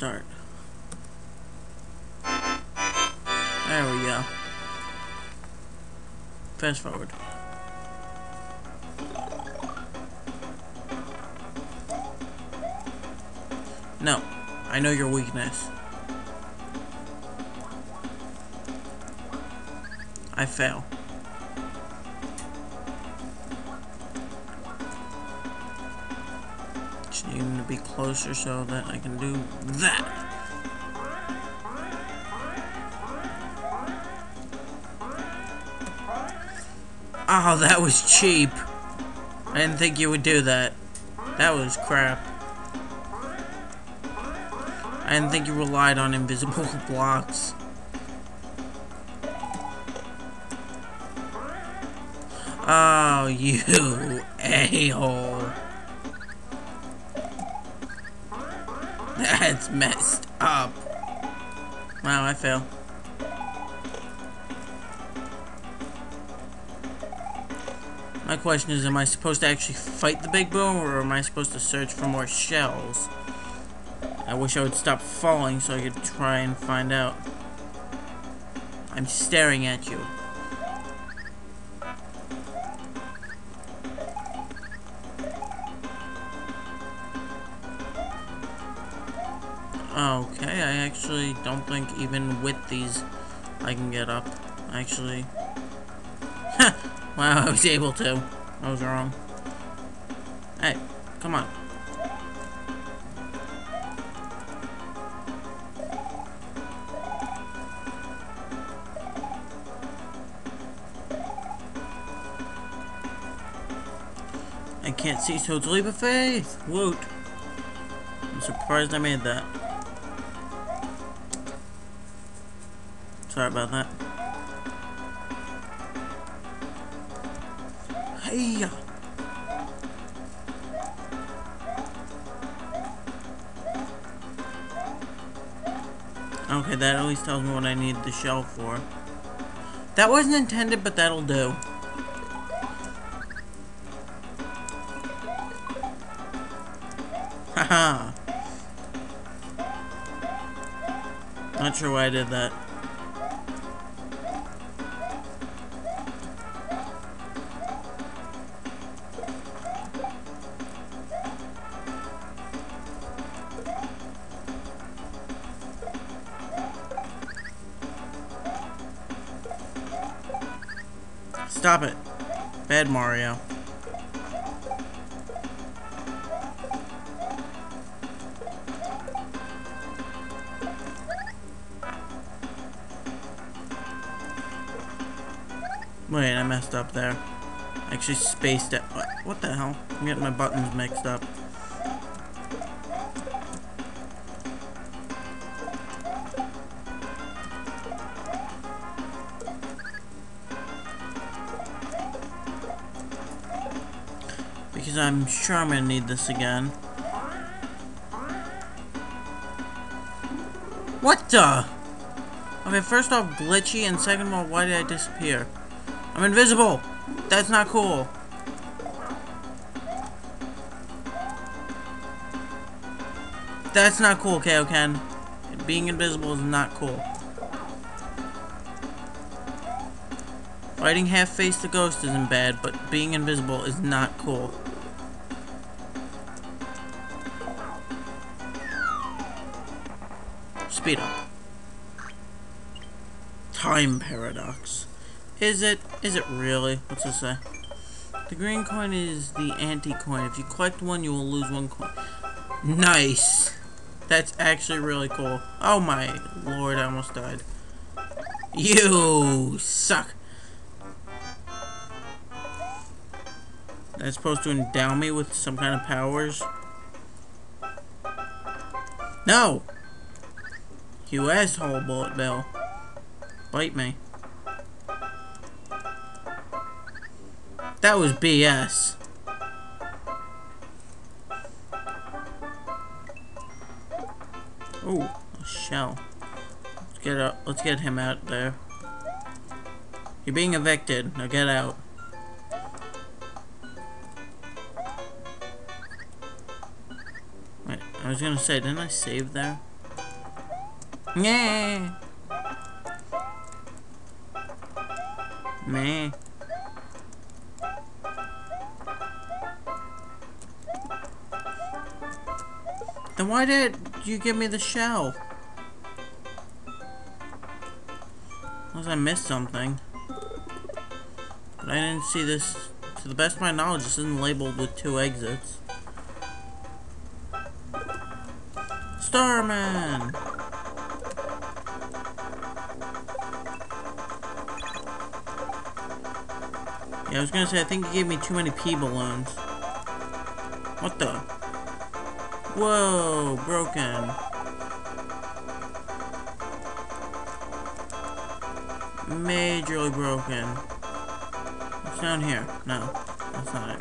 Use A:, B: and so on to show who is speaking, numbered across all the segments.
A: start. There we go. Fast forward. No, I know your weakness. I fail. Be closer so that I can do that. Oh, that was cheap. I didn't think you would do that. That was crap. I didn't think you relied on invisible blocks. Oh, you a-hole. That's messed up. Wow, I fail. My question is, am I supposed to actually fight the big Boo, or am I supposed to search for more shells? I wish I would stop falling so I could try and find out. I'm staring at you. Okay, I actually don't think even with these I can get up. Actually. wow, I was able to. I was wrong. Hey, come on. I can't see, so it's a leap of faith. Woot. I'm surprised I made that. Sorry about that. Hey. Okay, that at least tells me what I need the shell for. That wasn't intended, but that'll do. Haha. Not sure why I did that. Stop it. Bad Mario. Wait, I messed up there. I actually spaced it. What, the hell? I'm getting my buttons mixed up. I'm sure I'm gonna need this again. What the? Okay, first off, glitchy, and second of all, why did I disappear? I'm invisible! That's not cool. That's not cool, Kayoken. Being invisible is not cool. Fighting half-face the ghost isn't bad, but being invisible is not cool. Speed up. Time paradox. Is it? Is it really? What's this say? The green coin is the anti-coin. If you collect one, you will lose one coin. Nice! That's actually really cool. Oh my lord, I almost died. You suck. That's supposed to endow me with some kind of powers. No! You asshole, Bullet Bill. Bite me. That was BS. Ooh, a shell. Let's get out. Let's get him out there. You're being evicted. Now get out. Wait, I was gonna say, didn't I save there? Meh. Then why did you give me the shell? Unless I missed something. But I didn't see this. To the best of my knowledge, this isn't labeled with two exits. Starman! Yeah, I was gonna say, I think you gave me too many P balloons. What the? Whoa, broken. Majorly broken. What's down here? No, that's not it.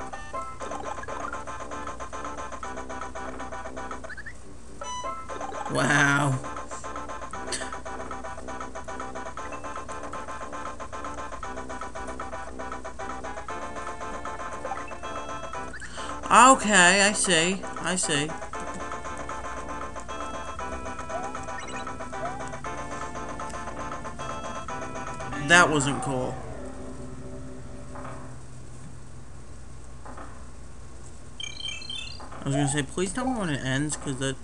A: Wow. Okay, I see. I see. That wasn't cool. I was gonna say, please tell me when it ends, because that...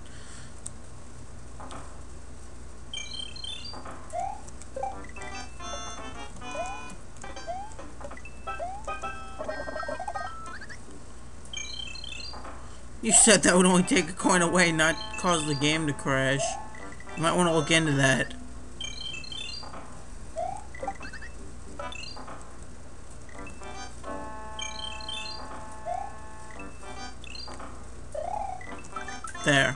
A: said that would only take a coin away, not cause the game to crash. You might want to look into that. There.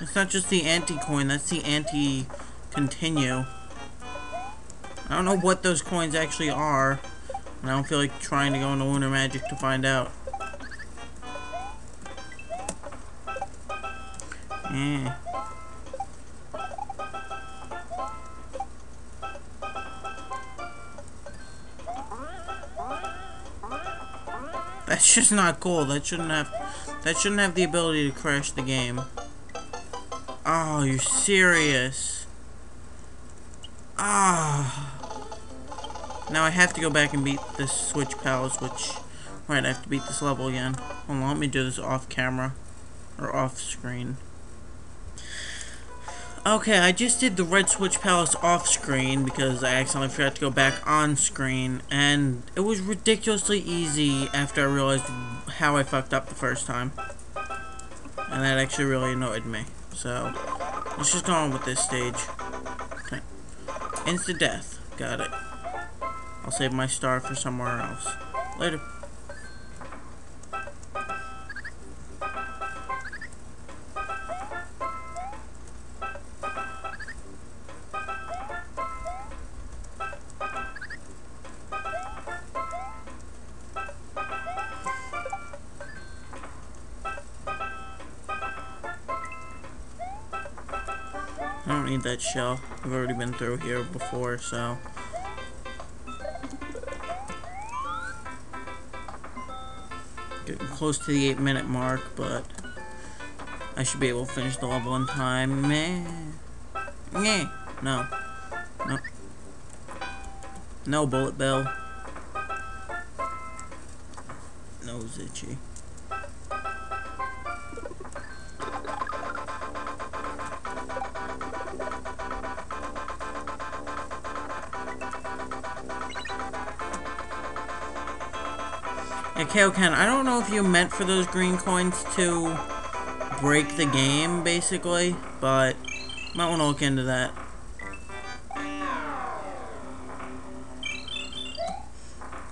A: It's not just the anti-coin, that's the anti-continue. I don't know what those coins actually are. I don't feel like trying to go into Lunar Magic to find out. That's just not cool. That shouldn't have that shouldn't have the ability to crash the game. Oh, you're serious. Ah. Now I have to go back and beat this Switch Palace, which... Right, I have to beat this level again. Hold on, let me do this off camera. Or off screen. Okay, I just did the Red Switch Palace off screen because I accidentally forgot to go back on screen. And it was ridiculously easy after I realized how I fucked up the first time. And that actually really annoyed me. So, let's just go on with this stage. Okay. Instant death. Got it. I'll save my star for somewhere else. Later. I don't need that shell. I've already been through here before, so... Getting close to the 8 minute mark, but... I should be able to finish the level in time. Meh. Meh. No. No. No, Bullet Bill. Nose itchy. Yeah, Kayoken, I don't know if you meant for those green coins to break the game, basically, but might want to look into that.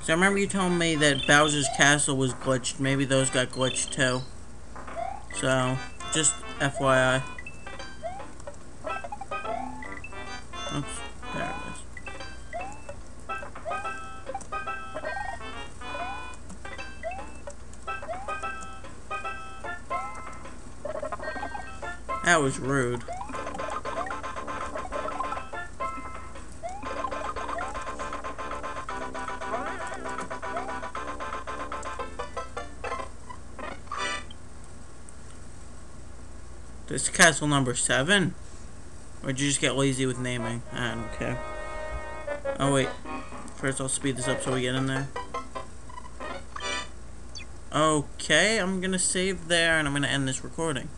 A: So I remember you telling me that Bowser's Castle was glitched. Maybe those got glitched too. So, just FYI. Oops, That was rude. This castle number seven? Or did you just get lazy with naming? I don't care. Oh wait. First I'll speed this up so we get in there. Okay, I'm gonna save there and I'm gonna end this recording.